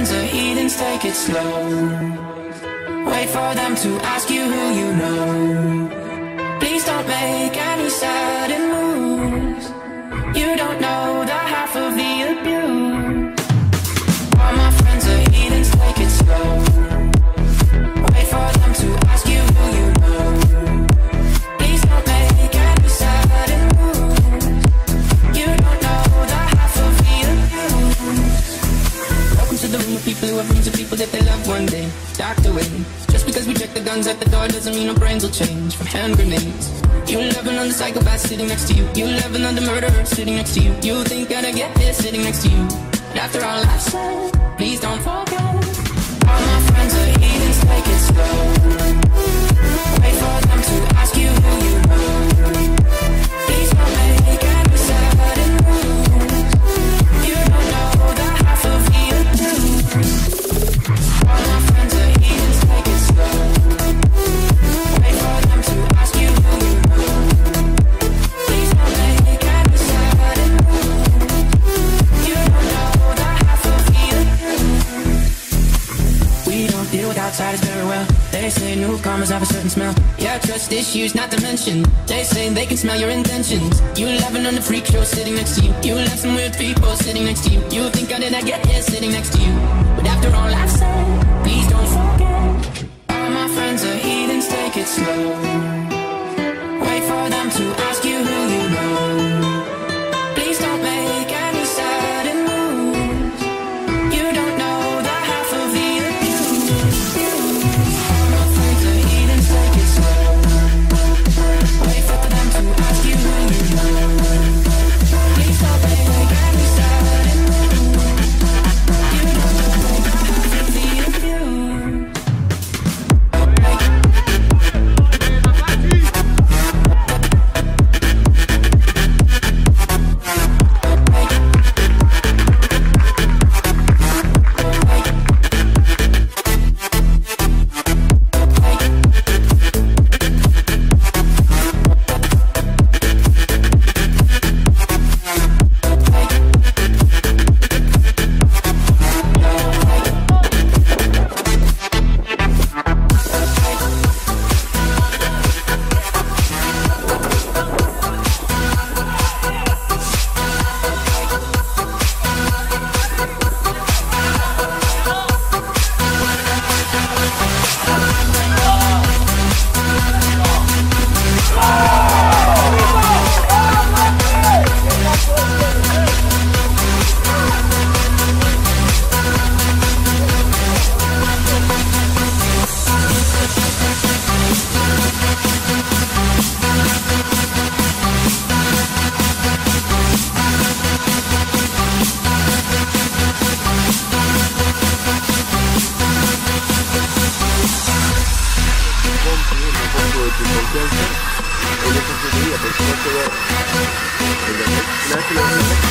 friends are heathens, take it slow. Wait for them to ask you who you know. Please don't make any sudden moves. You don't know Just because we check the guns at the door doesn't mean our brains will change from hand grenades. You loving on the psychopath sitting next to you. You loving on the murderer sitting next to you. You think I'd get this sitting next to you. After all I've said, please don't forget. All my friends with outsiders very well. They say newcomers have a certain smell. Yeah, trust issues not to mention. They say they can smell your intentions. You laughing on the freak show sitting next to you. You left some weird people sitting next to you. You think I did I get here sitting next to you? But after all I've said, please don't forget. All my friends are heathens, take it slow. Wait for them to ask you who y tu no